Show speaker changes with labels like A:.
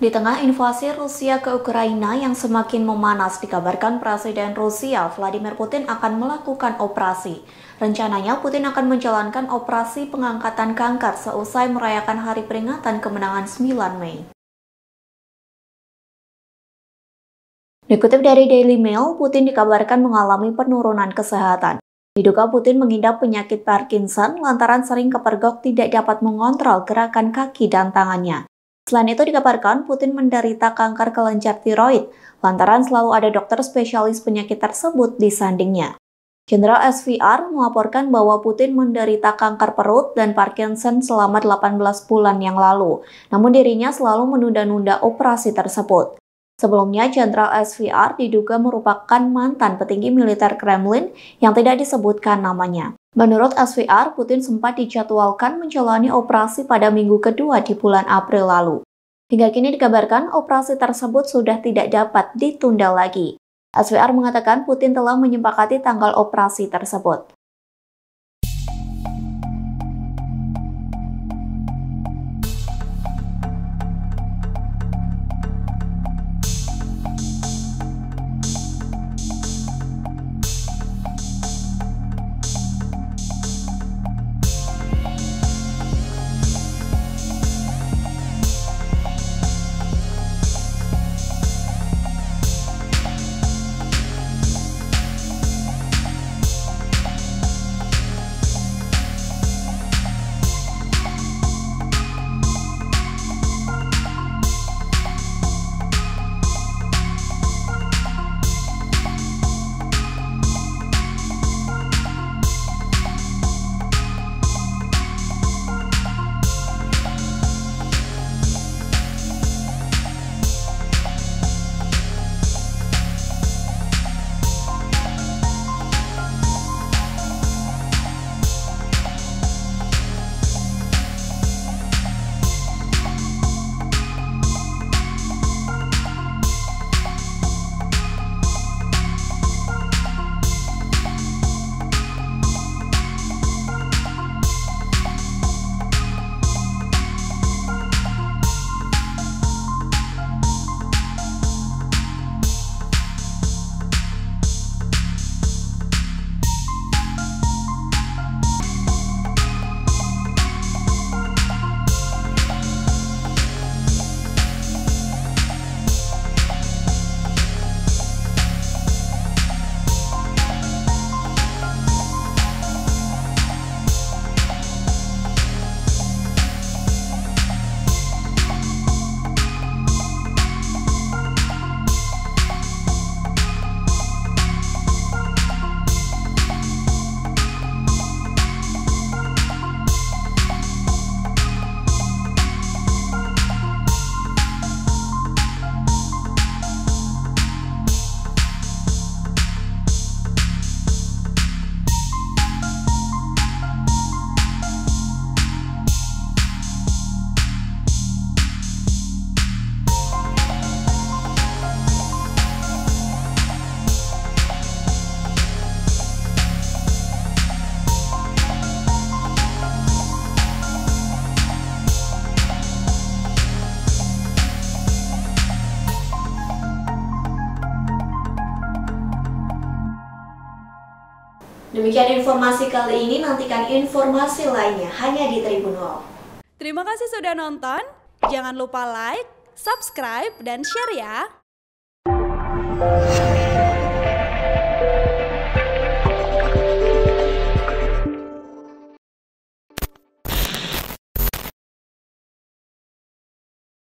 A: Di tengah invasi Rusia ke Ukraina yang semakin memanas, dikabarkan Presiden Rusia Vladimir Putin akan melakukan operasi. Rencananya Putin akan menjalankan operasi pengangkatan kanker seusai merayakan hari peringatan kemenangan 9 Mei. Dikutip dari Daily Mail, Putin dikabarkan mengalami penurunan kesehatan. Diduga Putin mengidap penyakit Parkinson lantaran sering kepergok tidak dapat mengontrol gerakan kaki dan tangannya. Selain itu dikabarkan Putin menderita kanker kelenjar tiroid, lantaran selalu ada dokter spesialis penyakit tersebut di sandingnya. Jenderal SVR melaporkan bahwa Putin menderita kanker perut dan Parkinson selama 18 bulan yang lalu, namun dirinya selalu menunda-nunda operasi tersebut. Sebelumnya, Jenderal SVR diduga merupakan mantan petinggi militer Kremlin yang tidak disebutkan namanya. Menurut SVR, Putin sempat dijadwalkan menjalani operasi pada minggu kedua di bulan April lalu. Hingga kini dikabarkan operasi tersebut sudah tidak dapat ditunda lagi. SVR mengatakan Putin telah menyepakati tanggal operasi tersebut. Demikian informasi kali ini, nantikan informasi lainnya hanya di Tribun Wow.
B: Terima kasih sudah nonton. Jangan lupa like, subscribe, dan share ya.